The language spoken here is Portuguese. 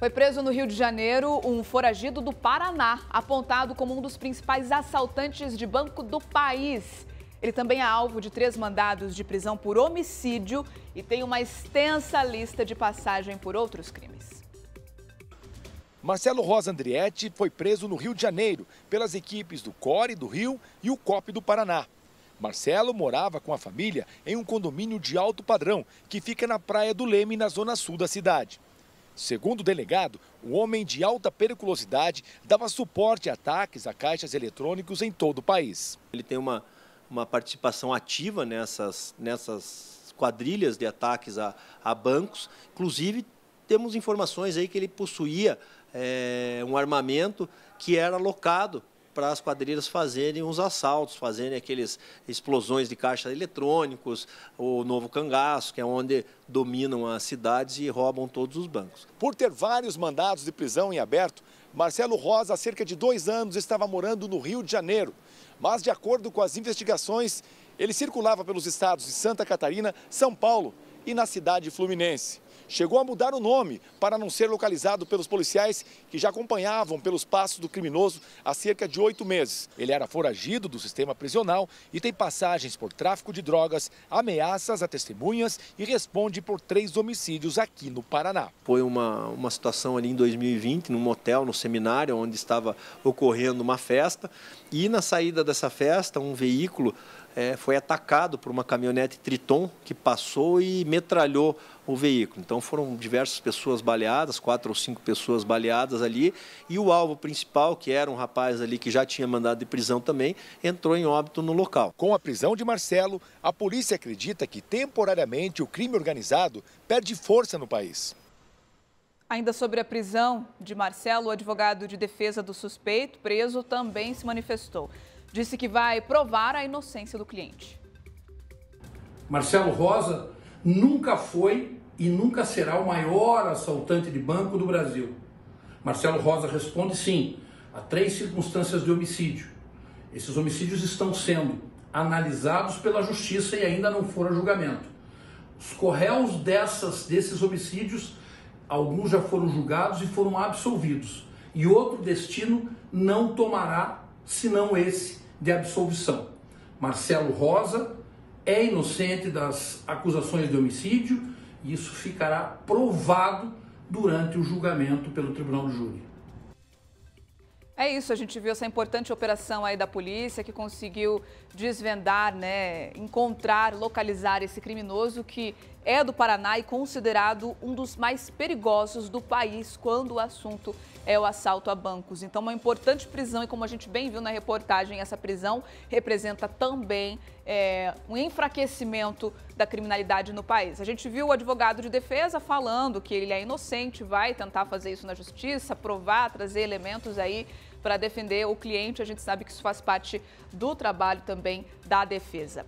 Foi preso no Rio de Janeiro um foragido do Paraná, apontado como um dos principais assaltantes de banco do país. Ele também é alvo de três mandados de prisão por homicídio e tem uma extensa lista de passagem por outros crimes. Marcelo Rosa Andrietti foi preso no Rio de Janeiro pelas equipes do CORE do Rio e o COP do Paraná. Marcelo morava com a família em um condomínio de alto padrão que fica na Praia do Leme, na zona sul da cidade. Segundo o delegado, o homem de alta periculosidade dava suporte a ataques a caixas eletrônicos em todo o país. Ele tem uma, uma participação ativa nessas, nessas quadrilhas de ataques a, a bancos. Inclusive, temos informações aí que ele possuía é, um armamento que era alocado para as quadrilhas fazerem os assaltos, fazerem aqueles explosões de caixas eletrônicos, o novo cangaço, que é onde dominam as cidades e roubam todos os bancos. Por ter vários mandados de prisão em aberto, Marcelo Rosa, há cerca de dois anos, estava morando no Rio de Janeiro. Mas, de acordo com as investigações, ele circulava pelos estados de Santa Catarina, São Paulo e na cidade fluminense chegou a mudar o nome para não ser localizado pelos policiais que já acompanhavam pelos passos do criminoso há cerca de oito meses. Ele era foragido do sistema prisional e tem passagens por tráfico de drogas, ameaças a testemunhas e responde por três homicídios aqui no Paraná. Foi uma, uma situação ali em 2020, num motel, no seminário, onde estava ocorrendo uma festa e na saída dessa festa, um veículo é, foi atacado por uma caminhonete Triton que passou e metralhou o veículo. Então foram diversas pessoas baleadas, quatro ou cinco pessoas baleadas ali, e o alvo principal, que era um rapaz ali que já tinha mandado de prisão também, entrou em óbito no local. Com a prisão de Marcelo, a polícia acredita que temporariamente o crime organizado perde força no país. Ainda sobre a prisão de Marcelo, o advogado de defesa do suspeito preso também se manifestou disse que vai provar a inocência do cliente. Marcelo Rosa nunca foi e nunca será o maior assaltante de banco do Brasil. Marcelo Rosa responde sim a três circunstâncias de homicídio. Esses homicídios estão sendo analisados pela justiça e ainda não foram a julgamento. Os corréus dessas, desses homicídios, alguns já foram julgados e foram absolvidos. E outro destino não tomará senão esse de absolvição. Marcelo Rosa é inocente das acusações de homicídio e isso ficará provado durante o julgamento pelo Tribunal do Júri. É isso, a gente viu essa importante operação aí da polícia que conseguiu desvendar, né, encontrar, localizar esse criminoso que é do Paraná e considerado um dos mais perigosos do país quando o assunto é o assalto a bancos. Então, uma importante prisão e como a gente bem viu na reportagem, essa prisão representa também é, um enfraquecimento da criminalidade no país. A gente viu o advogado de defesa falando que ele é inocente, vai tentar fazer isso na justiça, provar, trazer elementos aí para defender o cliente. A gente sabe que isso faz parte do trabalho também da defesa.